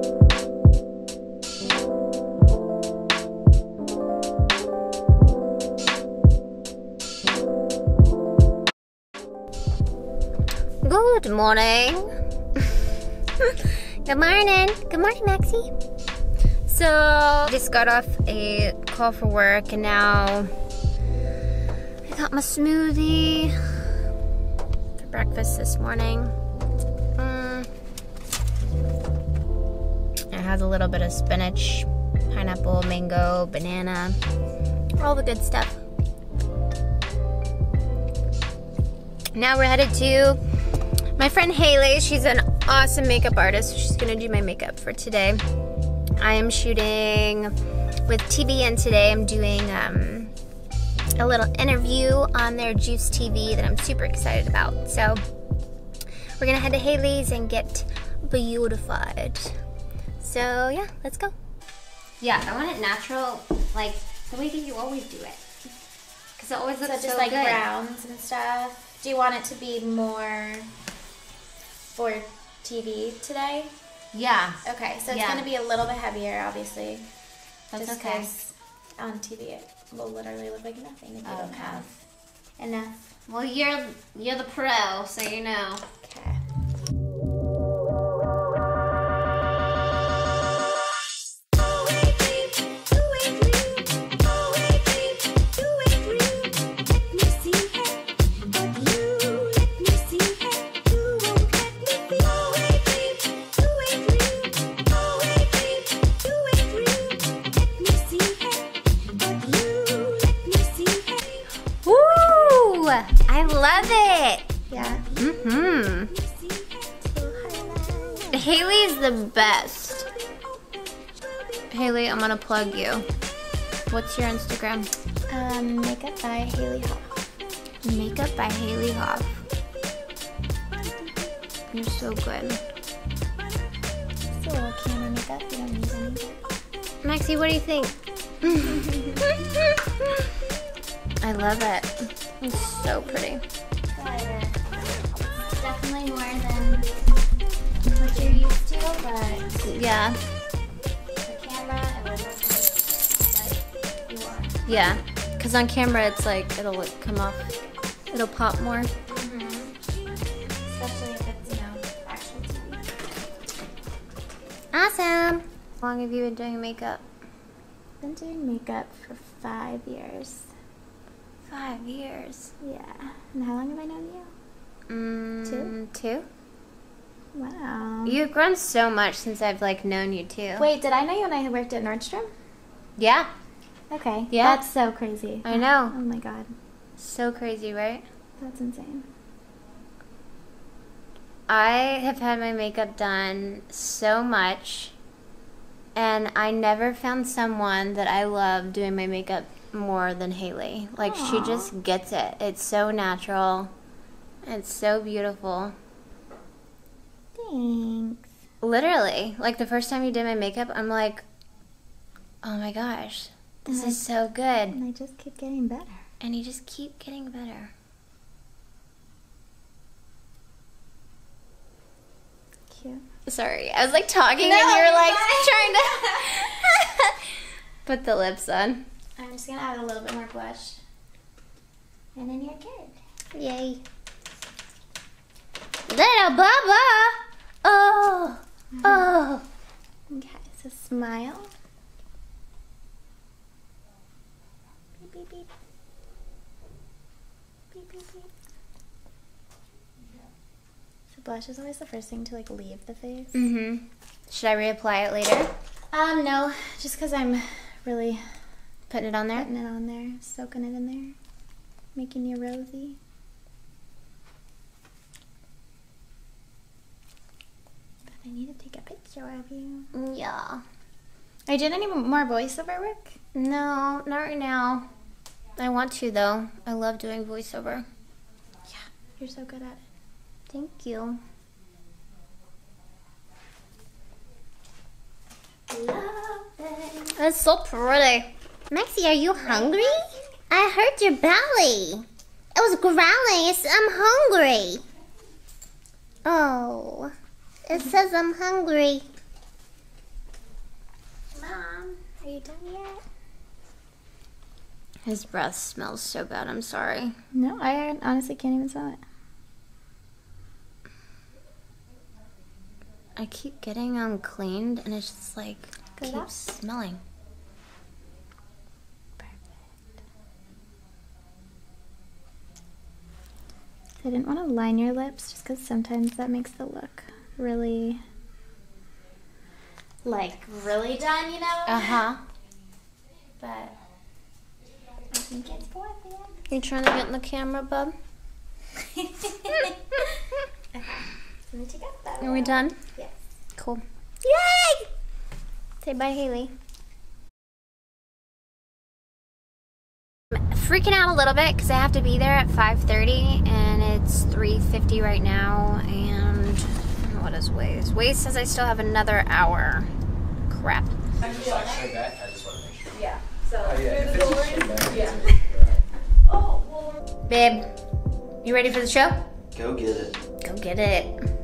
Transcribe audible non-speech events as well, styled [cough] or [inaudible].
Good morning. [laughs] Good morning. Good morning, Maxie. So, just got off a call for work and now I got my smoothie for breakfast this morning. Has a little bit of spinach, pineapple, mango, banana, all the good stuff. Now we're headed to my friend Hailey. She's an awesome makeup artist. She's gonna do my makeup for today. I am shooting with TBN today. I'm doing um, a little interview on their JUCE TV that I'm super excited about. So we're gonna head to Hailey's and get beautified. So yeah, let's go. Yeah, I want it natural, like the way that you always do it. Cause it always looks So just so like good. browns and stuff. Do you want it to be more for TV today? Yeah, Okay, so it's Yeah. gonna be a little bit heavier, obviously. that's just okay. on TV it will literally look like nothing if you don't have enough. Well, you're you're the pro, so you know. I love it. Yeah. Mm-hmm. Hailey's the best. Hailey, I'm gonna plug you. What's your Instagram? Um, makeup by Hailey Hoff. Makeup by Hailey Hoff. You're so good. It's a little camera makeup. You don't need any. Maxie, what do you think? [laughs] I love it. It's so pretty. But, it's definitely more than what you're used to, but Yeah, the camera, it will look like what you are. yeah. Cause on camera, it's like it'll like, come off. It'll pop more. Mm-hmm. Especially if it's, you know, actual TV. Awesome. How long have you been doing makeup? Been doing makeup for five years. Five years. Yeah. And how long have I known you? Mm, Two? Two? Wow. You've grown so much since I've like known you too. Wait, did I know you when I worked at Nordstrom? Yeah, Okay. Yeah. That's so crazy. I know. Oh my god. So crazy, right? That's insane. I have had my makeup done so much, and I never found someone that I love doing my makeup more than Hailey. Like, she just gets it. It's so natural. It's so beautiful. Thanks. Literally, like the first time you did my makeup, I'm like, oh my gosh, this is so good. And I just keep getting better. And you just keep getting better. Cute. Sorry, I was like talking No, and you were like fine. trying to [laughs] [laughs] put the lips on. I'm just gonna add a little bit more blush. And then you're good. Yay. Little Bubba! Oh! Oh! Okay, so smile. Beep, beep, beep. Beep, beep, beep. So blush is always the first thing to like leave the face. Mm-hmm. Should I reapply it later? Um, no, just because I'm really Putting it on there? putting it on there, soaking it in there, making you rosy. But I need to take a picture of you. Yeah. Are you doing any more voiceover work? No, not right now. I want to though. I love doing voiceover. Yeah, you're so good at it. Thank you. That's so pretty. Maxie, are you hungry? I hurt your belly. It was growling. It's, I'm hungry. Oh, it says I'm hungry. Mom, are you done yet? His breath smells so bad. I'm sorry. No, I honestly can't even smell it. I keep getting them cleaned, and it's just like Good keeps luck. smelling. I didn't want to line your lips just because sometimes that makes the look really, like, really done, you know? Uh huh. But I think it's worth it. You trying to get in the camera, bub? okay. [laughs] Let me take out that Are we done? Yes. Cool. Yay! Say bye, Hailey. Freaking out a little bit because I have to be there at 5.30 and it's 3.50 right now and what is Waze? Waze says I still have another hour. Crap. Yeah. So [laughs] Babe, you ready for the show? Go get it. Go get it.